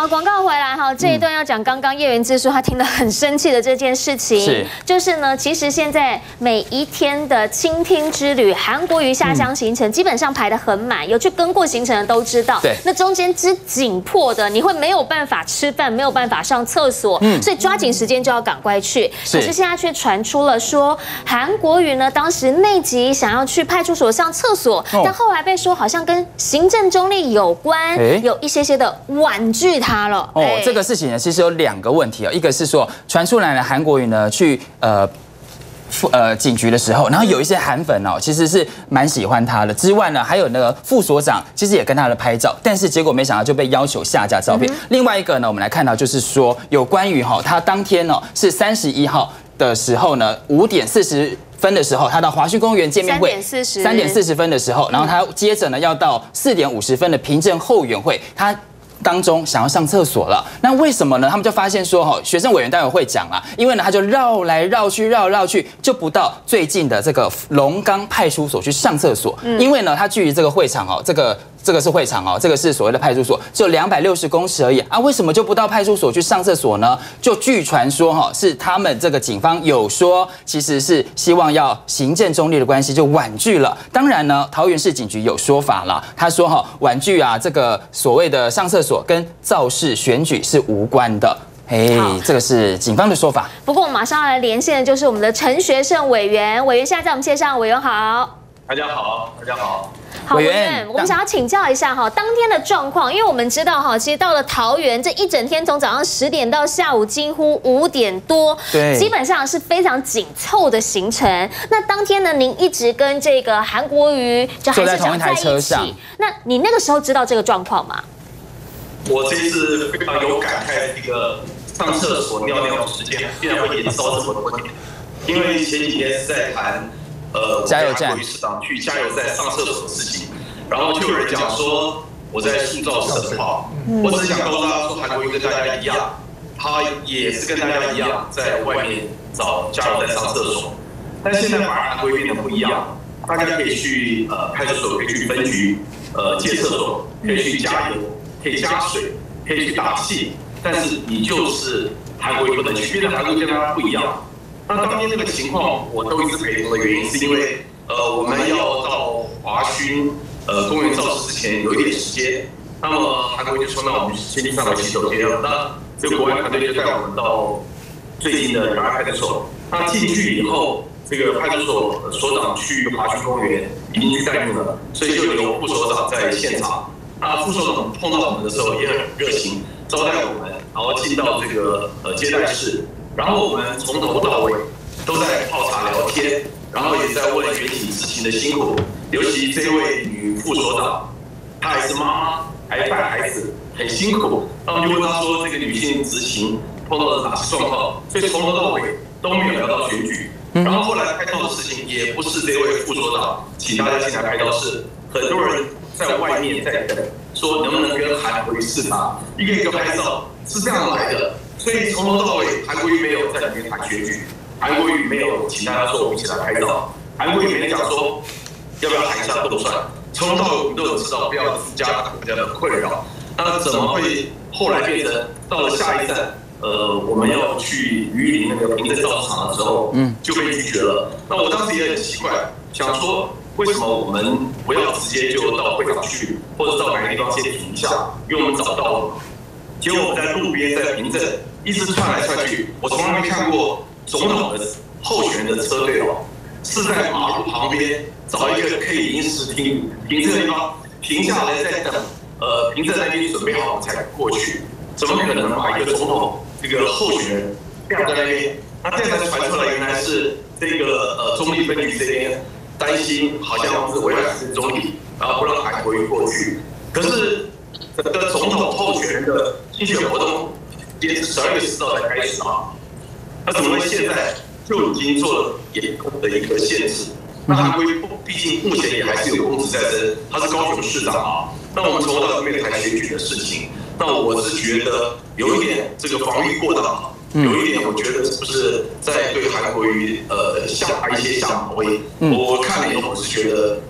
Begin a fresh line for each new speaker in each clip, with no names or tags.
好，广告回来哈，这一段要讲刚刚叶元之说他听得很生气的这件事情，
是。
就是呢，其实现在每一天的倾听之旅，韩国瑜下乡行程基本上排得很满，有去跟过行程的都知道，
对。
那中间之紧迫的，你会没有办法吃饭，没有办法上厕所，
嗯。
所以抓紧时间就要赶快去。可是现在却传出了说，韩国瑜呢当时内急想要去派出所上厕所，
哦。
但后来被说好像跟行政中立有关，
哎
有一些些的婉拒他了。
哦
哎，
这个事情呢，其实有两个问题哦，一个是说传出来了韩国瑜呢去呃。副呃警局的时候，然后有一些韩粉哦，其实是蛮喜欢他的。之外呢，还有那个副所长，其实也跟他的拍照，但是结果没想到就被要求下架照片。另外一个呢，我们来看到就是说，有关于哈、他当天哦是三十一号的时候呢，五点四十。分的时候，他到华讯公园见面会
，3:40
三点四十分的时候，然后他接着呢要到四点五十分的平镇后援会，他。当中想要上厕所了，那为什么呢？他们就发现说，哈，学生委员待会会讲啊，因为呢，他就绕来绕去，绕来绕去，就不到最近的这个龙岗派出所去上厕所，因为呢，他距离这个会场哦，这个这个是会场哦，这个是所谓的派出所，只有两百六十公尺而已啊，为什么就不到派出所去上厕所呢？就据传说哈，是他们这个警方有说，其实是希望要行政中立的关系就婉拒了。当然呢，桃园市警局有说法了，他说哈，婉拒啊，这个所谓的上厕所跟造势选举是无关的。嘿
好，
这个是警方的说法。
不过我们马上要来连线的就是我们的陈学圣委员，委员现在在我们线上，委员好。
大家好，大家好。
好，委
委员
员，我们想要请教一下哈，当天的状况，因为我们知道哈，其实到了桃园这一整天，从早上十点到下午几乎五点多，
对
基本上是非常紧凑的行程。那当天呢，您一直跟这个韩国瑜就韩
坐在同一台
市长在一
车上
起，那你那个时候知道这个状况吗？
我这次非常有感慨，这个上厕所尿尿时间竟然会延烧这么多年。因为前几天是在谈，呃，
加油站
我跟韩国瑜市长去加油站上厕所的事情，然后就有人讲说我在塑造神话。我只是想告诉大家说，韩国瑜跟大家一样，他也是跟大家一样在外面找加油站上厕所，但现在反而韩国瑜变得不一样，大家可以去呃派出所，可以去分局呃借厕所，可以去加油，可以加水，可以去打气，但是你就是韩国瑜不能去，变得韩国瑜跟他不一样。那当天这个情况，我都一直陪同的原因，是因为呃我们要到华勋呃公园造势之前有一点时间，那么韩国就说，那我们先去上个洗手间，那这个国外团队就带我们到最近的仁爱派出所。那进去以后，这个派出所所长去华勋公园已经去待命了，所以就由副所长在现场。那副所长碰到我们的时候也很热情，招待我们，然后进到这个呃接待室，然后我们从头到尾都在泡茶聊天，然后也在问全体执行的辛苦，尤其这位女副所长，她还是妈妈，还带孩子，很辛苦。然后就问她说，这个女性执行碰到了哪些状况？所以从头到尾都没有聊到选举。然后后来拍照的事情也不是这位副所长请大家进来拍照，是很多人在外面在等，说能不能跟韩国瑜市长一个一个拍照，是这样来的。所以从头到尾，韩国瑜没有在里面谈选举，韩国瑜没有请大家说我们一起来拍照，韩国瑜没讲说要不要谈一下动算，从头到尾我们都有知道不要增加国家的困扰。那怎么会后来变成到了下一站？呃，我们要去榆林那个平镇造厂的时候，嗯，就被拒绝了。那我当时也很奇怪，想说为什么我们不要直接就到会场去，或者到哪个地方先停一下，因为我们找到了。结果我在路边在平镇一直窜来窜去，我从来没看过总统的候选人的车队哦，是在马路旁边找一个可以临时停停车的地方停下来再等，呃，平镇那边准备好才过去。怎么可能把一个总统这个候选人晾在那边？那这才传出来，原来是这个呃中立分局这边担心，好像是违反是中立，然后不让韩国瑜过去。可是整个总统候选人的竞选活动，也是十二月十号才开始啊。那怎么会现在就已经做了严控的一个限制？那韩国瑜毕竟目前也还是有公职在身，他是高雄市长啊。那我们从头到尾没有谈选举的事情。那我是觉得有一点这个防御过当，有一点我觉得是不是在对韩国瑜呃下一些下马威？我我看了以后，我是觉得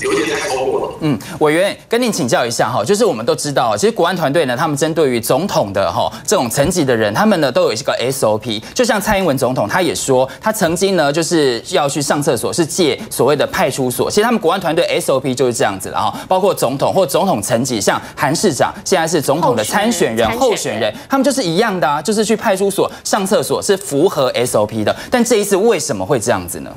有点太超过了。
嗯，委员跟您请教一下哈，就是我们都知道，其实国安团队呢，他们针对于总统的哈这种层级的人，他们呢都有一个 SOP。就像蔡英文总统，他也说，他曾经呢就是要去上厕所，是借所谓的派出所。其实他们国安团队 SOP 就是这样子的哈，包括总统或总统层级，像韩市长现在是总统的参选人、候选人，他们就是一样的啊，就是去派出所上厕所是符合 SOP 的。但这一次为什么会这样子呢？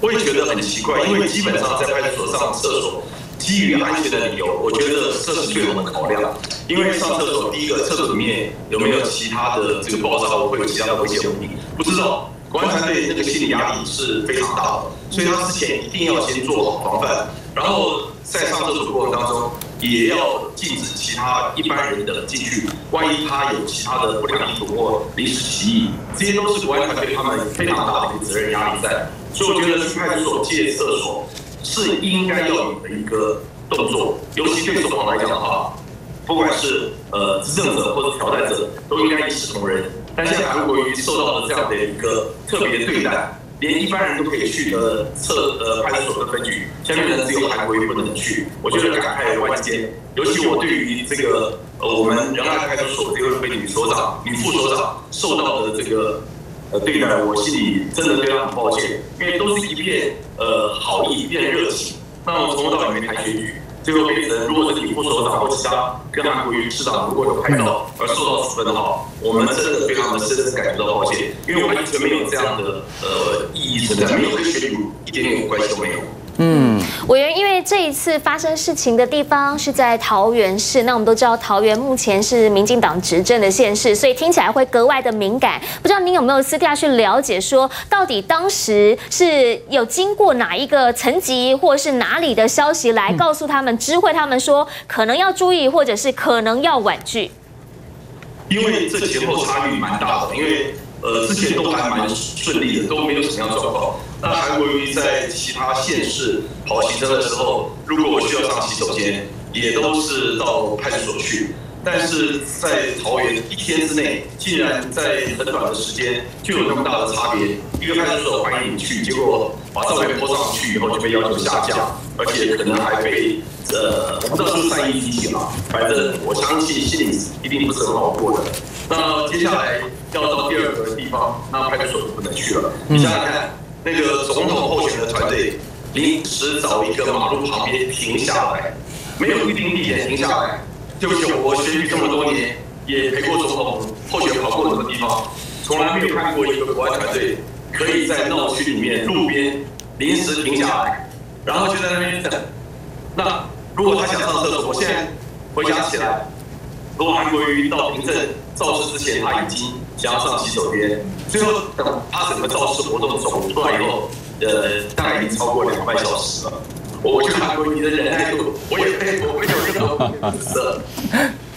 我也觉得很奇怪，因为基本上在派出所上厕所，基于安全的理由，我觉得这是对我们考量。因为上厕所，第一个厕所里面有没有其他的这个爆炸物，会有其他的危险物品，不知道。国安团队那个心理压力是非常大的，所以他之前一定要先做好防范，然后在上厕所过程当中，也要禁止其他一般人的进去。万一他有其他的不良意图或临时起意，这些都是国安团队他们非常大的一个责任压力在。所以我觉得去派出所借厕所是应该要有的一个动作，尤其对总统来讲的话，不管是呃执政者或者挑战者，都应该一视同仁。但现在韩国瑜受到了这样的一个特别对待，连一般人都可以去的厕呃派出所的分局，下面呢只有韩国瑜不能去，我觉得感慨万千。尤其我对于这个呃我们仁爱派出所这位女所长、女副所长受到的这个。呃，对待我心里真的非常很抱歉，因为都是一片呃好意，一片热情。那我从头到尾没谈选举，最后变成如果是你副所长或其他跟韩国瑜市长如果有拍到而受到处分的话，我们真的非常的深深感觉到抱歉，因为我完全没有这样的呃意义存在，没有跟选举一点点关系都没有。
嗯，委员，因为这一次发生事情的地方是在桃园市，那我们都知道桃园目前是民进党执政的县市，所以听起来会格外的敏感。不知道您有没有私下去了解，说到底当时是有经过哪一个层级或是哪里的消息来告诉他们、知会他们说可能要注意，或者是可能要婉拒？
因为这前后差距蛮大的，因为。呃，之前都还蛮顺利的，都没有什么样状况。那韩国瑜在其他县市跑行程的时候，如果我需要上洗手间，也都是到派出所去。但是在桃园一天之内，竟然在很短的时间就有那么大的差别。一个派出所欢迎你去，结果把照片播上去以后就被要求下架，而且可能还被呃，我不知道是善意提醒啊，反正我相信心里一定不是很好过的。那接下来要到第二个地方，那派出所就不能去了。你想想看，那个总统候选的团队临时找一个马路旁边停下来，没有预定地点停下来。就是，我选举这么多年，也陪过总统候选跑过很多地方，从来没有看过一个国安团队可以在闹区里面路边临时停下来，然后就在那边等。那如果他想上厕所，我现在回想起来，如果韩国瑜到平镇造势之前，他已经加上洗手间，最后等他整个造势活动走出来以后，呃，大概已经超过两个半小时了。我去韩国，你的忍耐度，我也我没有任何色。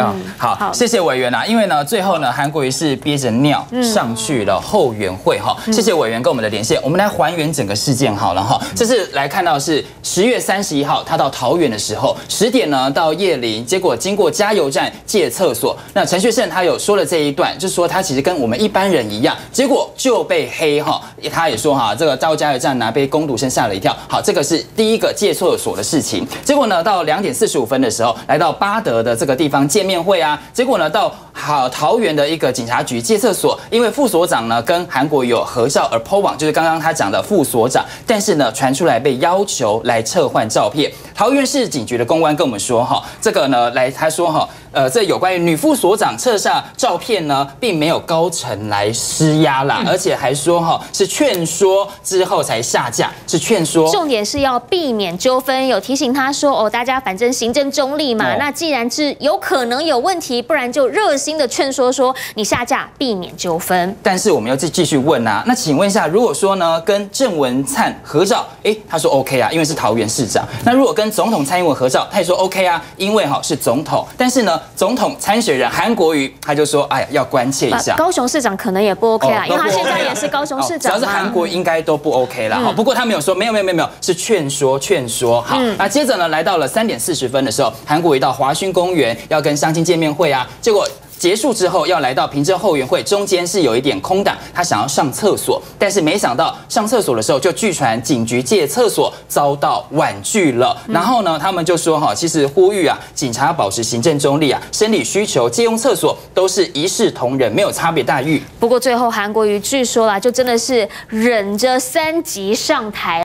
啊，好，谢谢委员啊，因为呢，最后呢，韩国瑜是憋着尿上去了后援会哈，谢谢委员跟我们的连线，我们来还原整个事件好了哈，这是来看到是十月三十一号，他到桃园的时候，十点呢到叶林，结果经过加油站借厕所，那陈学胜他有说了这一段，就是说他其实跟我们一般人一样，结果就被黑哈，他也说哈，这个到加油站拿被攻读生吓了一跳，好，这个是第一个借厕所的事情，结果呢到两点四十五分的时候，来到巴德的这个地方见。面会啊，结果呢，到好桃园的一个警察局戒厕所，因为副所长呢跟韩国有合照而 po 网，就是刚刚他讲的副所长，但是呢传出来被要求来撤换照片。桃园市警局的公关跟我们说，哈，这个呢来他说哈。呃，这有关于女副所长撤下照片呢，并没有高层来施压啦，而且还说哈是劝说之后才下架，是劝说。
重点是要避免纠纷，有提醒他说哦，大家反正行政中立嘛，那既然是有可能有问题，不然就热心的劝说说你下架，避免纠纷。
但是我们要继继续问啊，那请问一下，如果说呢跟郑文灿合照，哎，他说 OK 啊，因为是桃园市长。那如果跟总统蔡英文合照，他也说 OK 啊，因为哈是总统。但是呢。总统参选人韩国瑜他就说：“哎呀，要关切一下。”
高雄市长可能也不 OK 啊，因为他现在也是高雄市长。只
要是韩国应该都不 OK 了哈。不过他没有说，没有没有没有没有，是劝说劝说。好，那接着呢，来到了三点四十分的时候，韩国瑜到华勋公园要跟乡亲见面会啊，结果。结束之后要来到平镇后援会，中间是有一点空档，他想要上厕所，但是没想到上厕所的时候就据传警局借厕所遭到婉拒了。然后呢，他们就说哈，其实呼吁啊，警察要保持行政中立啊，生理需求借用厕所都是一视同仁，没有差别待遇。
不过最后韩国瑜据说啦，就真的是忍着三级上台。